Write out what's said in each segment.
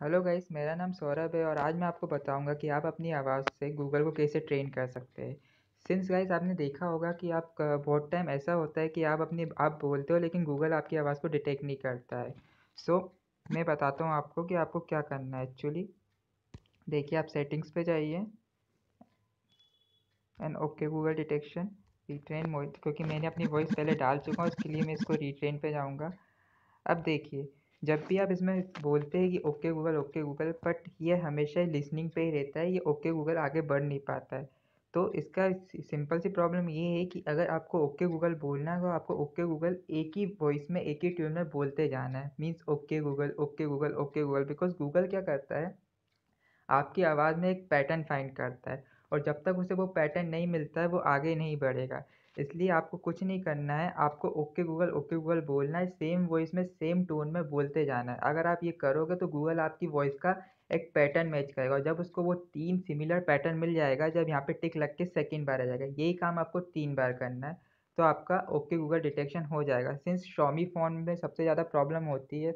Hello guys मेरा नाम सौरभ है और आज मैं आपको बताऊँगा कि आप अपनी आवाज़ से गूगल को कैसे ट्रेन कर सकते हैं। सिंस गाइस आपने देखा होगा कि आप बहुत टाइम ऐसा होता है कि आप अपनी आप बोलते हो लेकिन गूगल आपकी आवाज़ को डिटेक्ट नहीं करता है। सो so, मैं बताता हूँ आपको कि आपको क्या करना है एक्चुअली। देखिए आप सेटिंग्स पे जाइए। And okay Google detection retrain mode क्योंकि मैंने अपनी वॉइस पहले डाल चुका हूँ उसके लिए मैं इसको रिट्रेन पे जाऊँगा। अब देखिए जब भी आप इसमें बोलते हैं कि okay Google okay Google but ये हमेशा लिसनिंग पे ही रहता है, ये ओके गूगल आगे बढ़ नहीं पाता है। तो इसका सिंपल सी प्रॉब्लम ये है कि अगर आपको ओके गूगल बोलना है तो आपको ओके गूगल एक ही वॉइस में, एक ही ट्यून में बोलते जाना है। Means okay Google okay Google okay Google because Google क्या करता है? आपकी आवाज़ में एक पैटर्न फाइंड करता है, और जब तक उसे वो पैटर्न नहीं मिलता है, वो आगे नहीं बढ़ेगा। इसलिए आपको कुछ नहीं करना है, आपको ओके गूगल ओके गूगल बोलना है सेम वॉइस में सेम टोन में बोलते जाना है। अगर आप ये करोगे तो गूगल आपकी वॉइस का एक पैटर्न मैच करेगा और जब उसको वो तीन सिमिलर पैटर्न मिल जाएगा, जब यहाँ पे टिक लग के सेकेंड बार आ जाएगा, यही काम आपको तीन बार करना है तो आपका ओके गूगल डिटेक्शन हो जाएगा। सिंस शॉमी फ़ोन में सबसे ज़्यादा प्रॉब्लम होती है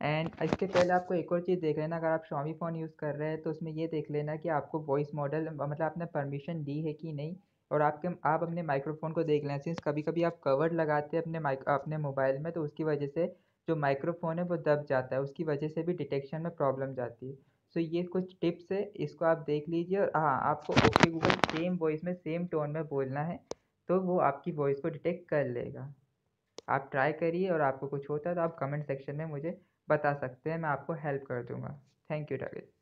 एंड इसके पहले आपको एक और चीज़ देख लेना, अगर आप शॉमी फ़ोन यूज़ कर रहे हैं तो उसमें ये देख लेना कि आपको वॉइस मॉडल मतलब आपने परमिशन दी है कि नहीं और आपके, आप अपने माइक्रोफोन को देख लें सिंस कभी कभी आप कवर लगाते हैं अपने माइक अपने मोबाइल में तो उसकी वजह से जो माइक्रोफोन है वो दब जाता है, उसकी वजह से भी डिटेक्शन में प्रॉब्लम जाती है। सो ये कुछ टिप्स है, इसको आप देख लीजिए और हाँ आपको ओके गूगल सेम वॉइस में सेम टोन में बोलना है तो वो आपकी वॉइस को डिटेक्ट कर लेगा। आप ट्राई करिए और आपको कुछ होता है तो आप कमेंट सेक्शन में मुझे बता सकते हैं, मैं आपको हेल्प कर दूँगा। Thank you target